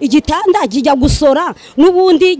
igitanda kijya gusora n'ubundi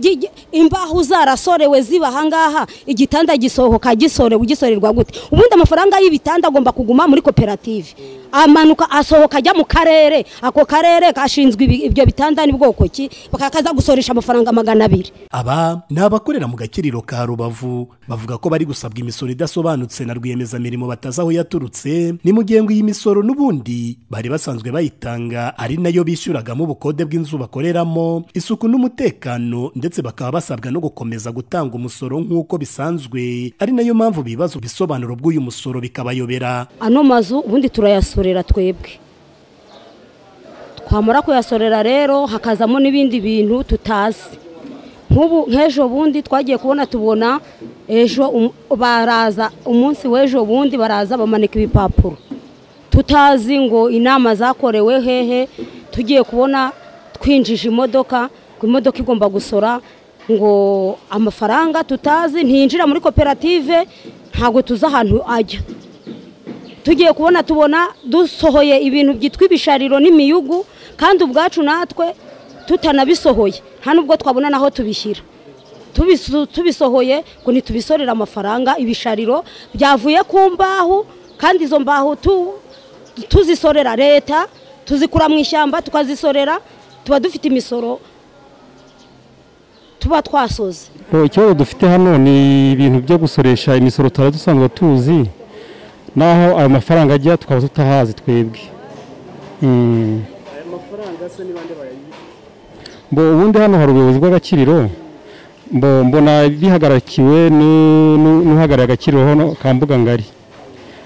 imbaho zarasorewe ziba ahangaha. Igitanda gisohoka gisorewe gisorerwa gute? Ubundi amafaranga y'ibitanda agomba kuguma muri koperative. Amanuka asohoka ajya mu karere. Ako karere gashinzwe ibyo bitanda ni bwoko ki? Bakakaza gusoresha amafaranga magana abiri. Aba ni abakorera mu gakiriro ka rubavu. Bavuga ko bari gusabwa imisoro idasobanutse na rwiyemezamirimo batazi aho yaturutse. Ni mu gihe ngo iyi misoro n'ubundi bari basanzwe bayitanga ari na yo bishyuragamo ubukode bw'inzu bakoreramo isuku n'umutekano ndetse bakaba basabwa no gukomeza gutanga umusoro nk'uko bisanzwe. Ari na yo mpamvu bibaza ibisobanuro bw'uyu musoro bikabayobera. Ano mazu ubundi turayasorera twebwe. Twamara kuyasorera rero hakazamo n'ibindi bintu tutazi. Nk'ubu nk'ejo bundi twagiye kubona tubona ejo um- baraza umunsi w'ejo bundi baraza bamanika ibipapuro. Tutazi ngo inama zakorewe hehe tugiye kubona twinjije imodoka ngo imodoka igomba gusora ngo amafaranga tutazi ntiyinjira muri koperative ntabwo tuzi ahantu ajya. Tugiye kubona tubona dusohoye ibintu byitwa ibishariro n'imiyugu kandi ubwacu natwe tutanabisohoye. Nta nubwo twabona n'aho tubishyira. Tubiso- tubisohoye ngo ntitubisorere amafaranga. Ibishariro byavuye ku mbaho kandi izo mbaho tu- tuzisorera leta tuzikura mu ishyamba tukazisorera tuba dufite imisoro tuba twasoze. Ikibazo dufite hano ni ibintu byo gusoresha imisoro tutari dusanzwe tuzi. Naho ayo mafaranga ajya tukaba tutahazi twebwe. Mm. Bo, ubundi hano hari ubuyobozi bw'agakiriro Bo, mbona bihagarakiwe nu- nu- n'uhagarariye agakiriro hano ka mbuga ngari.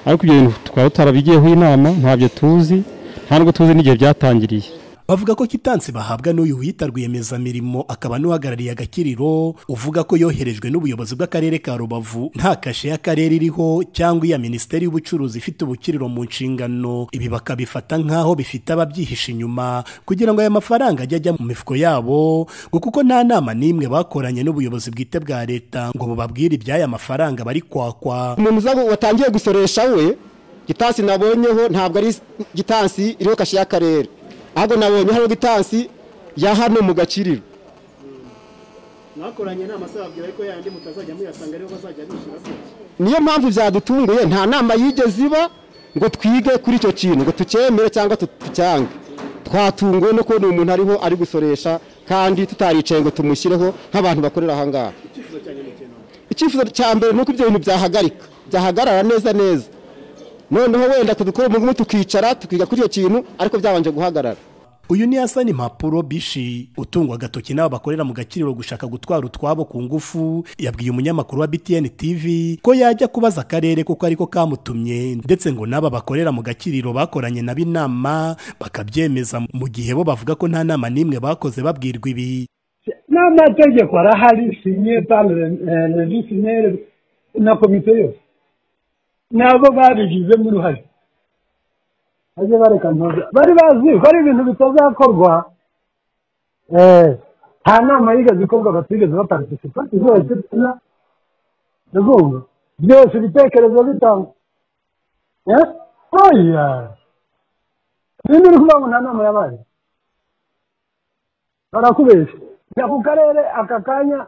Ariko ibyo bintu tukaba tutarabigiyeho inama ntabyo tuzi nta nubwo tuzi n'igihe byatangiriye. Bavuga ko kitansi bahabwa n'uyu wita rwiyemezamirimo akaba n'uhagarariye agakiriro uvuga ko yoherejwe n'ubuyobozi bw'akarere ka rubavu nta kashe y'akarere iriho cyangwa iya minisiteri y'ubucuruzi ifite ubukiriro mu nshingano. Ibi bakabifata nk'aho bifite ababyihishe inyuma kugira ngo aya mafaranga ajye ajya mu mifuko yabo ngo kuko nta nama n'imwe bakoranye n'ubuyobozi bwite bwa leta ngo bubabwire iby'aya mafaranga bari kwakwa. Umuntu watangiye gusoresha we gitansi nabonyeho ntabwo ari gitansi iriho kashe y'akarere. Ahubwo nabonye hariho gitansi ya hano mu gakiriro. Mwakoranye inama se babwira ariko yandi mutazajya muyasanga ariho bazajya bishyura niyo mpamvu byadutunguye nta nama yigeze iba ngo twige kuri icyo kintu ngo tucyemere cyangwa tu- tucyange. Twatunguwe no kubona umuntu ariho ari gusoresha kandi tutaricaye ngo tumushyireho nk'abantu bakorera aha ngaha icyifuzo cya mbere ni uko ibyo bintu byahagarika. Byahagarara neza neza. Noneho wenda tudukora umugumu tukicara tukiga kuri icyo kintu ariko byabanje guhagarara. Uyu ni Hasani Impapuro Bishi utungwa agatoki n'abo bakorera mu gakiriro gushaka gutwara utwabo ku ngufu yabwiye umunyamakuru wa BTN TV ko yajya kubaza akarere kuko ariko kamutumye ndetse ngo n'aba bakorera mu gakiriro bakoranye nabo inama bakabyemeza mu gihe bo bavuga ko nta nama n'imwe bakoze babwirwa ibi. N'amategeko arahari sinye le visinere na komite yose. Nabo babigizemo uruhare bajye bareka ntuza bari bazi ko ari ibintu bitazakorwa. Eh, nta nama yigeze ikorwa batigeze baparitisipa zose ndazumva byose ibitekerezo bitangwa Eh? oya. Ibindi uri kuvuga ngo nta nama yabaye? Barakubeshya. Jya ku karere aka kanya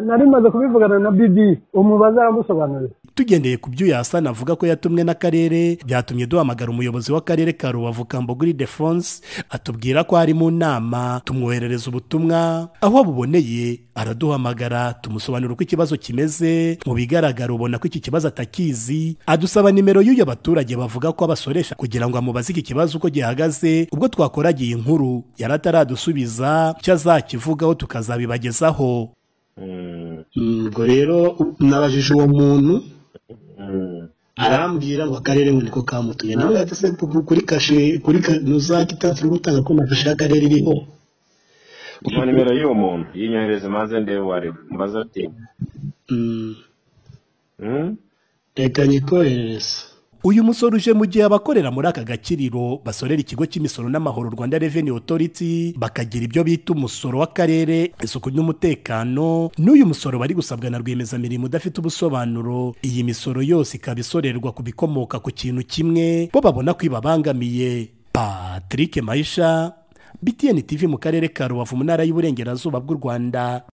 nari maze kubivugana na bibi umubaza aragusobanurira tugendeye ku byo Hasani avuga ko yatumwe n'akarere byatumye duhamagara umuyobozi w'akarere ka Rubavu Kamboguri Defonse atubwira ko ari mu nama. Tumwoherereza ubutumwa aho abuboneye araduhamagara tumusobanurira uko ikibazo kimeze. Mu bigaragara ubona ko iki kibazo atakizi. Adusaba nimero y'uyo baturage bavuga ko abasoresha kugira ngo amubaze iki kibazo uko gihagaze. Ubwo twakoragiye inkuru yari ataradusubiza icyo azakivugaho tukazabibagezaho. Ubwo rero nabajije uwo muntu arambwira ngo akarere ngo niko kamutumye nawe yatse kuri kashe kuri za gitansi uri gutanga ko na kashe y'akarere iriho. Umpa nimero y'uwo muntu yinyohereze maze ndebe wari mbaza ati Hmm? reka nyikoherereza uyu musoro uje mu gihe abakorera muri aka gakiriro basorera ikigo cy'imisoro n'amahoro rwanda revenue authority bakagira ibyo bita umusoro w'akarere isuku n'umutekano. N'uyu musoro bari gusabwa na rwiyemezamirimo udafite ubusobanuro. Iyi misoro yose ikaba isorerwa ku bikomoka ku kintu kimwe bo babona ko ibabangamiye. Patrick mayisha btn tv mu karere ka rubavu mu ntara y'uburengerazuba bw'u rwanda.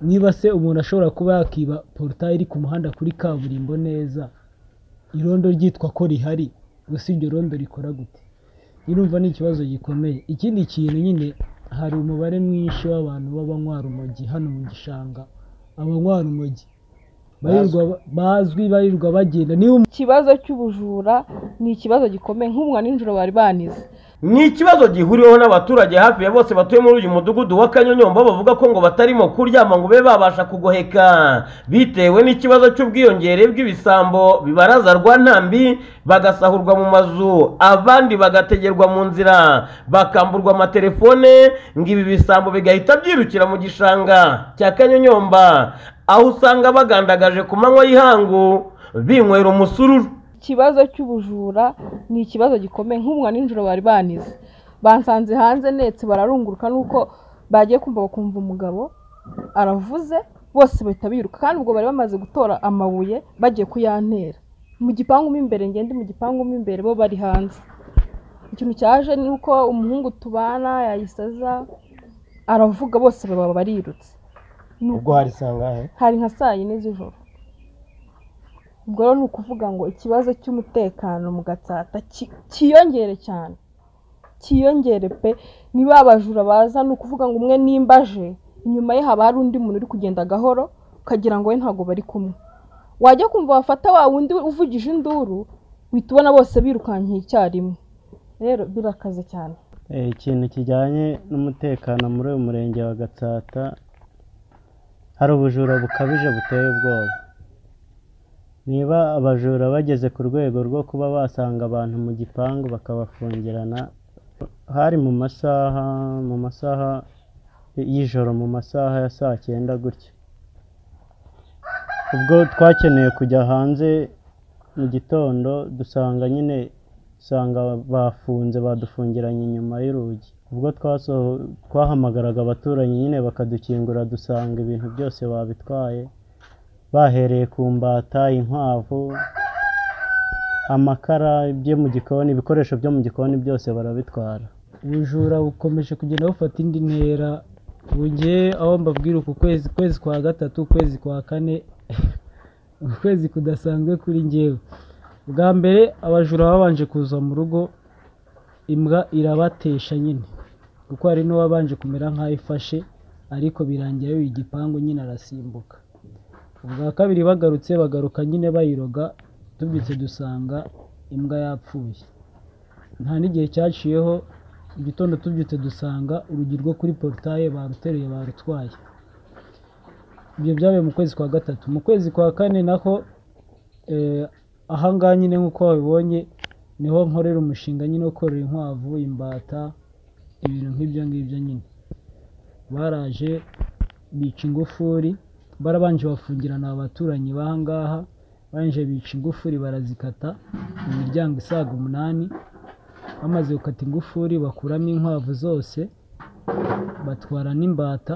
Niba se umuntu ashobora kuba yakiba porotayi iri ku muhanda kuri kaburimbo neza irondo ryitwa ko rihari gusa iryo rondo rikora gute? Irumva ni ikibazo gikomeye. Ikindi kintu nyine hari umubare mwinshi w'abantu b'abanywa urumogi hano mu gishanga. Abanywa urumogi. Bazwi barirwa bagenda. Ikibazo cy'ubujura ni ikibazo gikomeye nk'umwa nijoro bari banize. Ni ikibazo gihuriweho n'abaturage hafi ya bose batuye muri uyu mudugudu wa kanyonyomba bavuga ko ngo batarimo kuryama ngo babe babasha kugoheka. Bitewe n'ikibazo cy'ubwiyongere bw'ibisambo bibaraza rwa ntambi bagasahurwa mu mazu abandi bagategerwa mu nzira. Bakamburwa amatelefone ngo ibi bisambo bigahita byirukira mu gishanga cya kanyonyomba aho usanga bagandagaje ku manywa y'ihangu binywera umusururu. Ikibazo cy'ubujura ni ikibazo gikomeye nk'umwa nijoro bari banize. Bansanze hanze ndetse bararunguruka nuko bagiye kumva bakumva umugabo aravuze bose bahita biruka. Kandi ubwo bari bamaze gutora amabuye bagiye kuyantera. Mu gipangu mo imbere ngende mu gipangu mo imbere bo bari hanze. Ikintu cyaje ni uko umuhungu tubana yayisaza aravuga bose baba barirutse. Ubwo hari sangahe? Hari nka saa yine z'ijoro. Ubwo rero ni ukuvuga ngo ikibazo cy'umutekano mu gatsata ki- cyiyongere cyane. Cyiyongere pe. Niba abajura baza ni ukuvuga ngo umwe nimba aje inyuma ye haba hari undi muntu uri kugenda gahoro ukagira ngo we ntabwo bari kumwe. Wajya kumva wafata wa wundi uvugije induru uhita ubona bose birukankiye icyarimwe. Rero birakaze cyane. Ikintu kijyanye n'umutekano muri uyu murenge wa gatsata hari ubujura bukabije buteye ubwoba. Niba abajura bageze ku rwego rwo kuba basanga abantu mu gipangu bakabafungirana hari mu masaha mu masaha y'ijoro mu masaha ya saa cyenda gutya. Ubwo twakeneye kujya hanze mu gitondo dusanga nyine usanga bafunze badufungiranye inyuma y'urugi. Ubwo twahamagaraga abaturanyi nyine bakadukingura dusanga ibintu byose babitwaye. Bahereye ku mbata inkwavu amakara byo mu gikoni ibikoresho byo mu gikoni byose barabitwara. Ubujura bukomeje kugenda bufata indi ntera. Ngewe aho mbabwira uku kwezi kwezi kwa gatatu ukwezi kwa kane ukwezi kudasanzwe kuri ngewe bwa mbere abajura babanje kuza mu rugo imbwa irabatesha nyine. Kuko hari n'uwabanje kumera nk'aho ifashe ariko birangira biba igipangu nyine arasimbuka. Ubwa kabiri bagarutse bagaruka nyine bayiroga tubyutse dusanga imbwa yapfuye. Nta n'igihe cyaciyeho igitondo tubyutse dusanga urugi rwo kuri porutaye baruteruye barutwaye. Ibyo byabaye mu kwezi kwa gatatu. Mu kwezi kwa kane naho eh, ahangaha nyine nk'uko wabibonye ni ho nkorera umushinga nyine wo korora inkwavu imbata ibintu nk'ibyo ngibyo nyine. Baraje bica ingufuri barabanje bafungirana abaturanyi b'ahangaha barangije bica ingufuri barazikata mu miryango isaga umunani bamaze gukata ingufuri bakuramo inkwavu zose batwara n'imbata.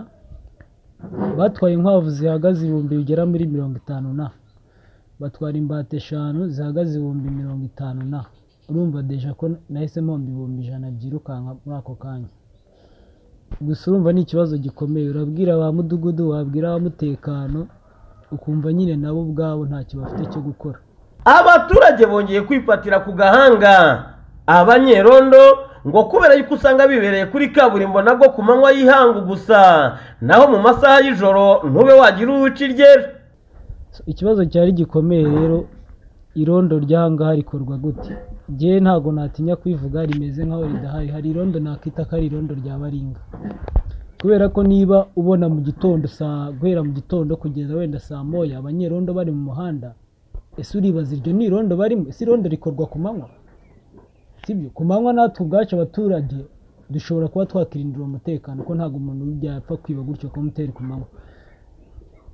Batwaye inkwavu zihagaze ibihumbi bigera muri mirongo itanu na. Batwara imbata eshanu zihagaze ibihumbi mirongo itanu na. Urumva deja ko nahise mpomba ibihumbi ijana byirukanka muri ako kanya. Gusa urumva ni ikibazo gikomeye. Urabwira ba mudugudu wabwira abamutekano ukumva nyine nabo ubwabo ntacyo bafite cyo gukora. Abaturage bongeye kwifatira ku gahanga. Abanyerondo ngo kubera yuko usanga bibereye kuri kaburimbo nabwo ku manywa y'ihangu gusa naho mu masaha y'ijoro ntube wagira uwo uca ikibazo cyari gikomeye rero irondo ry'ahangaha rikorwa gute? Ngewe ntabwo natinya kwivuga rimeze nk'aho ridahari. Hari irondo nakita ko ari irondo rya baringa. Kubera ko niba ubona mu gitondo guhera mu gitondo kugeza wenda saa moya abanyerondo bari mu muhanda ese uribaza iryo ni irondo barimo? Ese irondo rikorwa ku manywa? Sibyo? Ku manywa natwe ubwacu abaturage dushobora kuba twakirindira umutekano ko ntabwo umuntu byapfa kwiba gutyo kumutera ku manywa.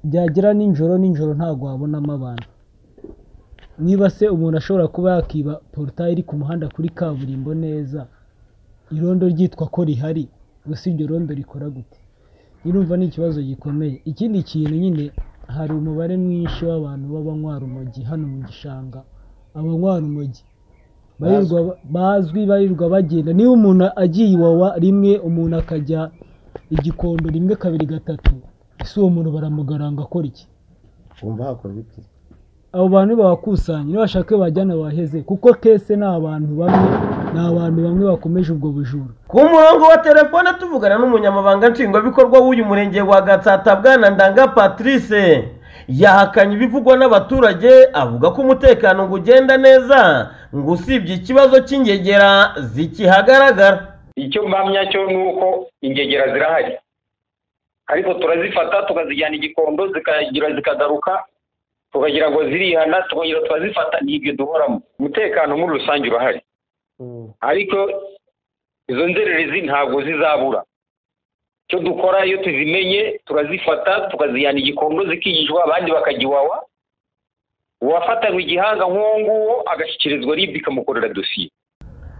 Byagera nijoro nijoro ntabwo wabonamo abantu. Niba se umuntu ashobora kuba yakiba porutayi iri ku muhanda kuri kaburimbo neza irondo ryitwa ko rihari gusa iryo rondo rikora gute? Irumva ni ikibazo gikomeye. Ikindi kintu nyine hari umubare mwinshi w'abantu b'abanywa urumogi hano mu gishanga. Abanywa urumogi. Bazwi. barirwa bagenda. Niba umuntu agiye iwawa rimwe umuntu akajya igikondo rimwe kabiri gatatu ese uwo muntu baramugaranga akora iki wumva hakorwa iki? Abo bantu babakusanya nibashake bajyana baheze kuko kese ni abantu bamwe ni abantu bamwe bakomeje ubwo bujura. Ku murongo wa telefone tuvugana n'umunyamabanga nshingwabikorwa w'uyu murenge wa gatsata bwana ndanga patrice. Yahakanye ibivugwa n'abaturage avuga ko umutekano ngo ugenda neza ngo usibye ikibazo cy'ingegera zikihagaragara. Icyo mpamya cyo ni uko ingegera zirahari. Ariko turazifata tukazijyana igikondo zikagira zikagaruka tukagira ngo zirihana tukongera tukazifata ni ibyo duhoramo umutekano muri rusange urahari. Ariko izo nzererezi ntabwo zizabura. Icyo dukora iyo tuzimenye turazifata tukazijyana igikondo zikigishwa abandi bakagiwawa uwafatanywe igihanga nk'uwo nguwo agashyikirizwa rib ikamukorera dosiye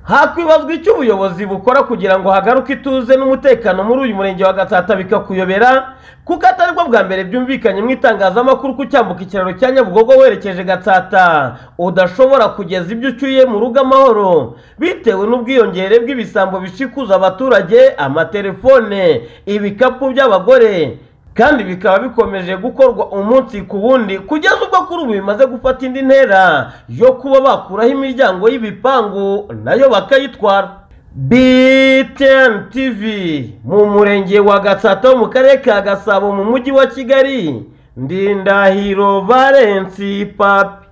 hakwibazwa icyo ubuyobozi bukora kugira ngo hagaruke ituze n'umutekano muri uyu murenge wa gatsata bikakuyobera kuko atari bwo bwa mbere byumvikanye mu itangazamakuru ko ucyambuka ikiraro cya nyabugogo werekeje gatsata udashobora kugeza ibyo ucyuye mu rugo amahoro. Bitewe n'ubwiyongere bw'ibisambo bishikuza abaturage amatelefone ibikapu by'abagore. Kandi bikaba bikomeje gukorwa umunsi ku wundi kugeza ubwo kuri ubu bimaze gufata indi ntera yo kuba bakuraho imiryango y'ibipangu na yo bakayitwara. BTN TV mu murenge wa Gatsata wo mu karere ka Gasabo mu mujyi wa Kigali Ndindahiro Valence Papi.